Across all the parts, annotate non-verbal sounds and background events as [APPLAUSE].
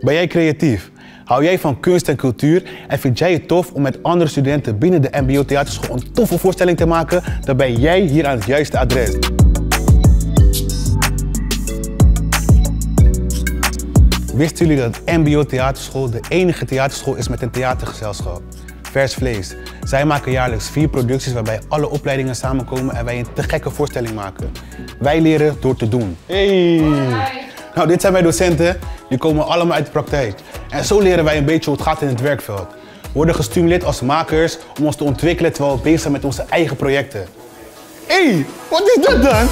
Ben jij creatief? Hou jij van kunst en cultuur en vind jij het tof om met andere studenten binnen de MBO Theaterschool een toffe voorstelling te maken? Dan ben jij hier aan het juiste adres. Wisten jullie dat MBO Theaterschool de enige theaterschool is met een theatergezelschap? Vers Vlees. Zij maken jaarlijks vier producties waarbij alle opleidingen samenkomen en wij een te gekke voorstelling maken. Wij leren door te doen. Hey! Nou, dit zijn mijn docenten. Die komen allemaal uit de praktijk. En zo leren wij een beetje hoe het gaat in het werkveld. We worden gestimuleerd als makers om ons te ontwikkelen terwijl we bezig zijn met onze eigen projecten. Hé, hey, wat is dat dan?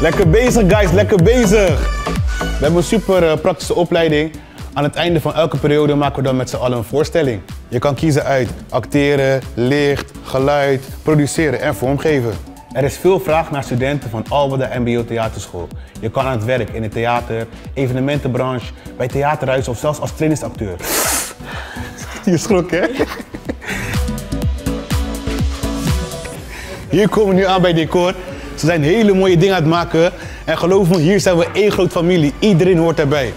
Lekker bezig guys, lekker bezig. We hebben een super eh, praktische opleiding. Aan het einde van elke periode maken we dan met z'n allen een voorstelling. Je kan kiezen uit acteren, licht, geluid, produceren en vormgeven. Er is veel vraag naar studenten van Alba MBO Theaterschool. Je kan aan het werk in het theater, evenementenbranche, bij theaterhuizen of zelfs als trainingsacteur. [LAUGHS] Je schrok, hè? Hier komen we nu aan bij Decor. Ze zijn hele mooie dingen aan het maken. En geloof me, hier zijn we één groot familie. Iedereen hoort erbij.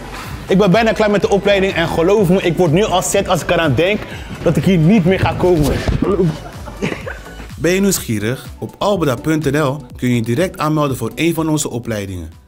Ik ben bijna klaar met de opleiding en geloof me, ik word nu al zet als ik eraan denk dat ik hier niet meer ga komen. Ben je nieuwsgierig? Op albeda.nl kun je direct aanmelden voor een van onze opleidingen.